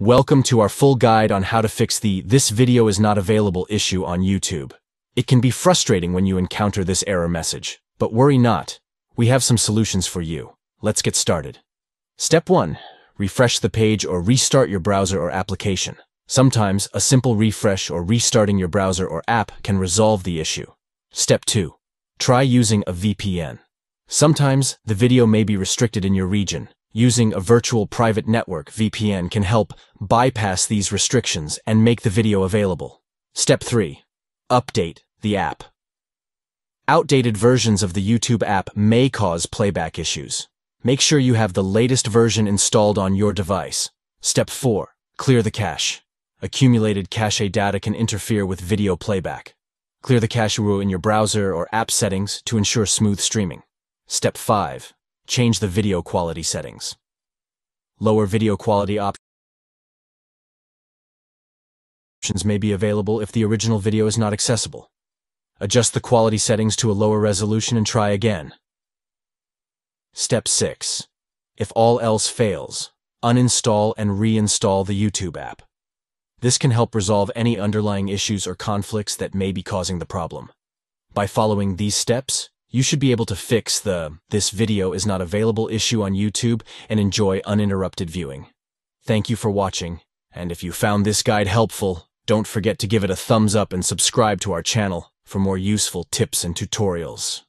Welcome to our full guide on how to fix the This video is not available issue on YouTube. It can be frustrating when you encounter this error message, but worry not. We have some solutions for you. Let's get started. Step 1. Refresh the page or restart your browser or application. Sometimes, a simple refresh or restarting your browser or app can resolve the issue. Step 2. Try using a VPN. Sometimes, the video may be restricted in your region, Using a virtual private network VPN can help bypass these restrictions and make the video available. Step 3. Update the app. Outdated versions of the YouTube app may cause playback issues. Make sure you have the latest version installed on your device. Step 4. Clear the cache. Accumulated cache data can interfere with video playback. Clear the cache in your browser or app settings to ensure smooth streaming. Step 5. Change the video quality settings. Lower video quality options may be available if the original video is not accessible. Adjust the quality settings to a lower resolution and try again. Step 6. If all else fails, uninstall and reinstall the YouTube app. This can help resolve any underlying issues or conflicts that may be causing the problem. By following these steps, you should be able to fix the this video is not available issue on YouTube and enjoy uninterrupted viewing. Thank you for watching, and if you found this guide helpful, don't forget to give it a thumbs up and subscribe to our channel for more useful tips and tutorials.